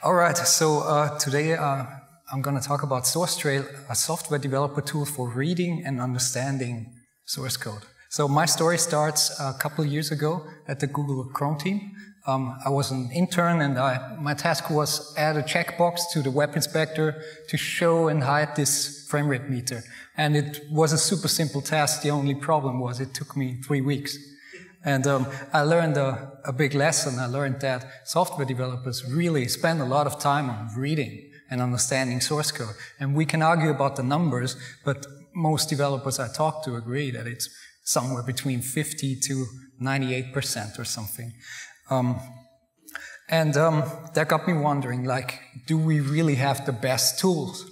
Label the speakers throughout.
Speaker 1: All right, so uh, today uh, I'm going to talk about SourceTrail, a software developer tool for reading and understanding source code. So my story starts a couple years ago at the Google Chrome team. Um, I was an intern and I, my task was add a checkbox to the web inspector to show and hide this frame rate meter. And it was a super simple task. The only problem was it took me three weeks. And um, I learned a, a, big lesson. I learned that software developers really spend a lot of time on reading and understanding source code. And we can argue about the numbers, but most developers I talk to agree that it's somewhere between 50 to 98% or something. Um, and um, that got me wondering, like, do we really have the best tools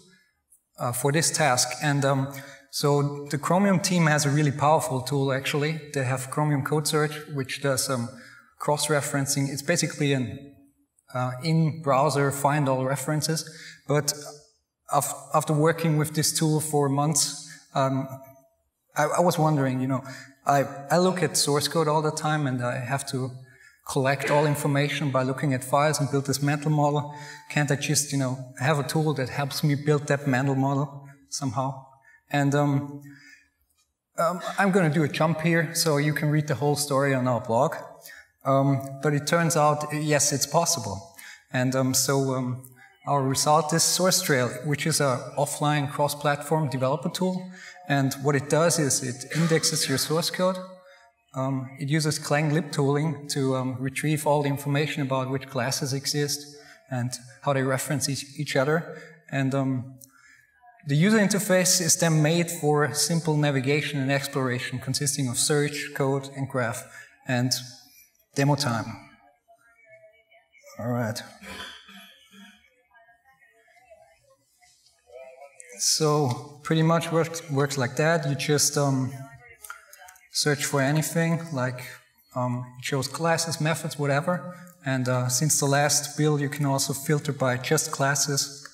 Speaker 1: uh, for this task? And um, so the Chromium team has a really powerful tool, actually. They have Chromium Code Search, which does um, cross-referencing. It's basically an uh, in-browser find all references. But after working with this tool for months, um, I, I, was wondering, you know, I, I look at source code all the time and I have to collect all information by looking at files and build this mental model. Can't I just, you know, have a tool that helps me build that mental model somehow? And um, um, I'm going to do a jump here so you can read the whole story on our blog. Um, but it turns out, yes, it's possible. And um, so um, our result is SourceTrail, which is an offline cross-platform developer tool. And what it does is it indexes your source code. Um, it uses Clang lib tooling to retrieve all the information about which classes exist and how they reference each, each other. And the user interface is then made for simple navigation and exploration consisting of search, code, and graph. And demo time. All right. So pretty much works, works like that. You just um, search for anything, like um, it shows classes, methods, whatever. And uh, since the last build, you can also filter by just classes.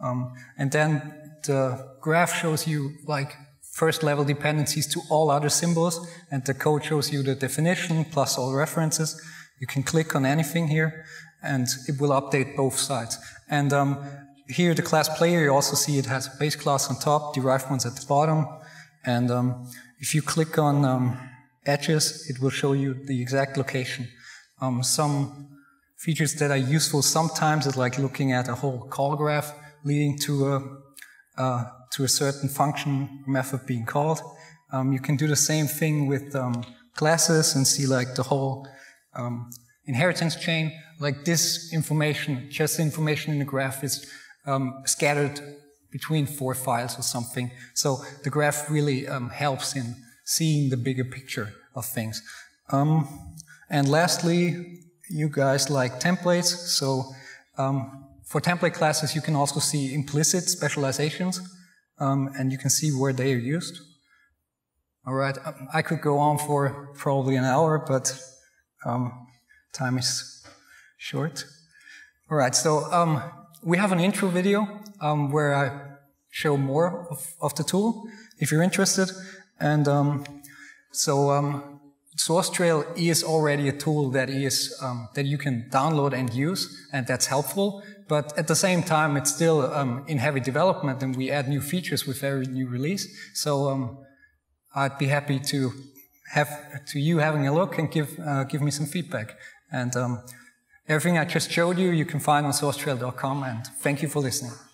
Speaker 1: Um, and then the graph shows you like first level dependencies to all other symbols, and the code shows you the definition plus all references. You can click on anything here, and it will update both sides. And um, here, the class player, you also see it has a base class on top, derived ones at the bottom. And um, if you click on um, edges, it will show you the exact location. Um, some features that are useful sometimes is like looking at a whole call graph leading to a uh, to a certain function method being called. Um, you can do the same thing with um, classes and see like the whole um, inheritance chain. Like this information, just the information in the graph is um, scattered between four files or something. So the graph really um, helps in seeing the bigger picture of things. Um, and lastly, you guys like templates. So for template classes, you can also see implicit specializations, um, and you can see where they are used. All right, um, I could go on for probably an hour, but um, time is short. All right, so um, we have an intro video um, where I show more of, of, the tool, if you're interested. And so SourceTrail is already a tool that is um, that you can download and use, and that's helpful. But at the same time, it's still um, in heavy development, and we add new features with every new release. So um, I'd be happy to have to you having a look and give uh, give me some feedback. And um, everything I just showed you, you can find on sourcetrail.com. And thank you for listening.